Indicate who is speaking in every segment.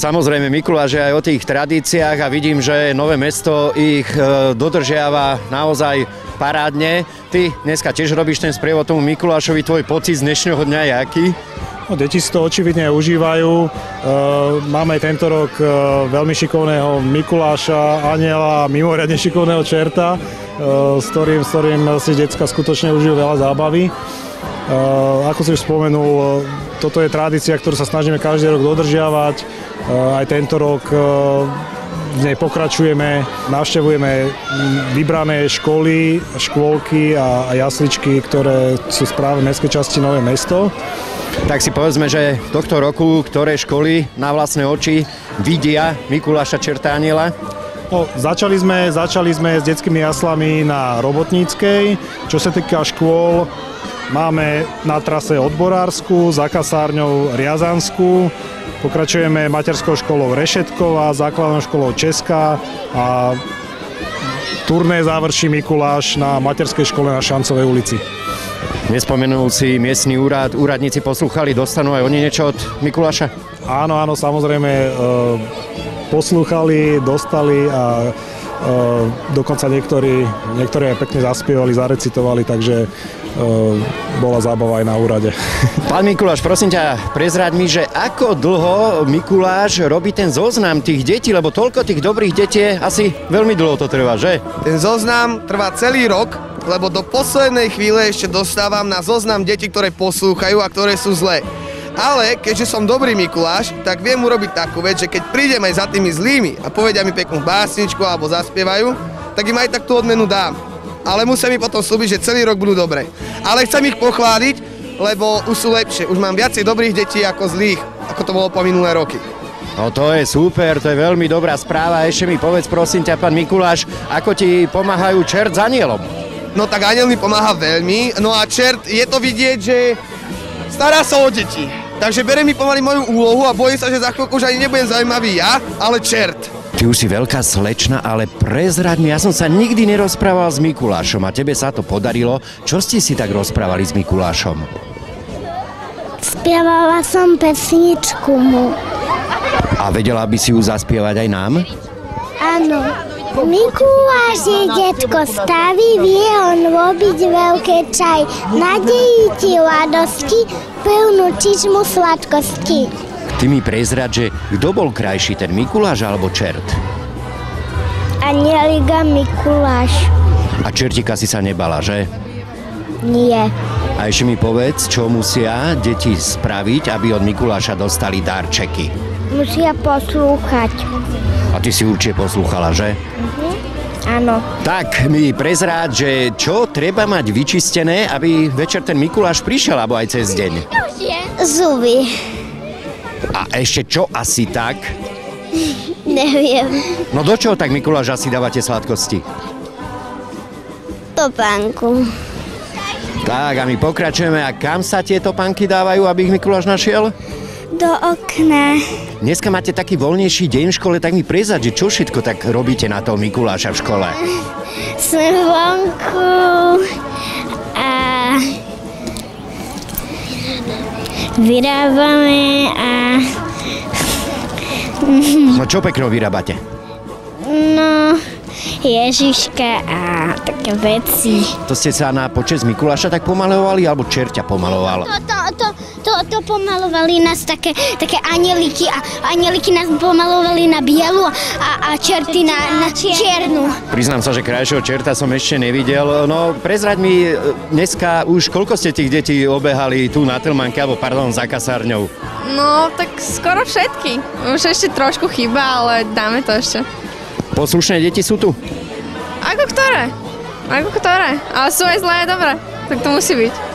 Speaker 1: Samozrejme, Mikuláš aj o tých tradíciách a vidím, že Nové mesto ich e, dodržiava naozaj parádne. Ty dneska tiež robíš ten sprievod tomu Mikulášovi, tvoj pocit z dnešného dňa je aký?
Speaker 2: No, deti si to očividne užívajú. E, máme tento rok e, veľmi šikovného Mikuláša, Aniela a mimoriadne šikovného čerta, e, s, ktorým, s ktorým si decka skutočne užijú veľa zábavy. Ako si už spomenul, toto je tradícia, ktorú sa snažíme každý rok dodržiavať. Aj tento rok v nej pokračujeme, navštevujeme vybrané školy, škôlky a, jasličky, ktoré sú v správe mestskej časti Nové mesto.
Speaker 1: Tak si povedzme, že tohto roku, ktoré školy na vlastné oči vidia Mikuláša Čertániela?
Speaker 2: No, začali, sme, začali sme s detskými jaslami na Robotníckej. Čo sa týka škôl, máme na trase Odborársku, za kasárňou Riazanskú, pokračujeme materskou školou Rešetkova, základnou školou Česká a turné završí Mikuláš na materskej škole na Šancovej ulici.
Speaker 1: Nespomenujúci miestny úrad, úradníci poslúchali, dostanú aj oni niečo od Mikuláša?
Speaker 2: Áno, áno, samozrejme e, poslúchali, dostali a e, dokonca niektorí, niektorí aj pekne zaspievali, zarecitovali, takže bola zábava aj na úrade.
Speaker 1: Pán Mikuláš, prosím ťa, prezráď mi, že ako dlho Mikuláš robí ten zoznam tých detí, lebo toľko tých dobrých detí asi veľmi dlho to trvá, že?
Speaker 3: Ten zoznam trvá celý rok, lebo do poslednej chvíle ešte dostávam na zoznam detí, ktoré poslúchajú a ktoré sú zlé. Ale keďže som dobrý Mikuláš, tak viem urobiť takú vec, že keď prídem aj za tými zlými a povedia mi peknú básničku alebo zaspievajú, tak im aj tak tú odmenu dám. Ale musia mi potom slúbiť, že celý rok budú dobré. Ale chcem ich pochváliť, lebo už sú lepšie. Už mám viacej dobrých detí ako zlých, ako to bolo po minulé roky.
Speaker 1: No to je super, to je veľmi dobrá správa. Ešte mi povedz prosím ťa, pán Mikuláš, ako ti pomáhajú čert s anielom?
Speaker 3: No tak aniel mi pomáha veľmi, no a čert je to vidieť, že stará sa o deti. Takže bere mi pomaly moju úlohu a bojí sa, že za chvíľku už ani nebudem zaujímavý ja, ale čert.
Speaker 1: Ty už si veľká slečna, ale prezrať mi, ja som sa nikdy nerozprával s Mikulášom a tebe sa to podarilo. Čo ste si tak rozprávali s Mikulášom?
Speaker 4: Spievala som pesničku mu.
Speaker 1: A vedela by si ju zaspievať aj nám?
Speaker 4: Áno. Mikuláš je detko staví, vie on robiť veľké čaj. Nadejí ti ladosti, plnú čižmu sladkosti.
Speaker 1: Ty mi prezrať, že kto bol krajší, ten Mikuláš alebo čert?
Speaker 4: Anielika Mikuláš.
Speaker 1: A čertika si sa nebala, že?
Speaker 4: Nie.
Speaker 1: A ešte mi povedz, čo musia deti spraviť, aby od Mikuláša dostali darčeky.
Speaker 4: Musia poslúchať.
Speaker 1: A ty si určite poslúchala, že?
Speaker 4: Mhm. Áno.
Speaker 1: Tak mi prezráť, že čo treba mať vyčistené, aby večer ten Mikuláš prišiel, alebo aj cez deň?
Speaker 4: Zuby.
Speaker 1: A ešte čo asi tak?
Speaker 4: Neviem.
Speaker 1: No do čoho tak Mikuláš asi dávate sladkosti?
Speaker 4: Topánku.
Speaker 1: Tak a my pokračujeme. A kam sa tieto panky dávajú, aby ich Mikuláš našiel?
Speaker 4: do okna.
Speaker 1: Dneska máte taký voľnejší deň v škole, tak mi prezať, že čo všetko tak robíte na toho Mikuláša v škole?
Speaker 4: Sme vonku a vyrábame a...
Speaker 1: No čo pekno vyrábate?
Speaker 4: No, Ježiška a také veci.
Speaker 1: To ste sa na počas Mikuláša tak pomalovali, alebo čerťa pomaloval?
Speaker 4: To, to, pomalovali nás také, také anieliky a anieliky nás pomalovali na bielu a, a čerty na, na čiernu.
Speaker 1: Priznám sa, že krajšieho čerta som ešte nevidel. No, prezrať mi e, dneska už koľko ste tých detí obehali tu na Telmanke, alebo pardon, za kasárňou?
Speaker 5: No, tak skoro všetky. Už ešte trošku chýba, ale dáme to ešte.
Speaker 1: Poslušné deti sú tu?
Speaker 5: Ako ktoré? Ako ktoré? Ale sú aj zlé a dobré. Tak to musí byť.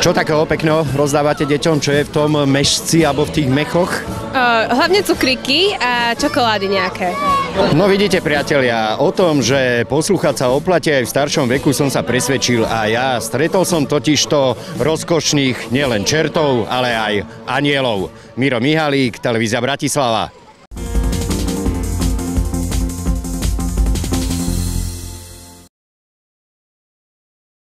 Speaker 1: Čo takého pekného rozdávate deťom? Čo je v tom mešci alebo v tých mechoch?
Speaker 5: Uh, hlavne cukriky a čokolády nejaké.
Speaker 1: No vidíte priatelia, o tom, že poslúchať sa oplate aj v staršom veku som sa presvedčil a ja. Stretol som totižto rozkošných nielen čertov, ale aj anielov. Miro Mihalík, televízia Bratislava.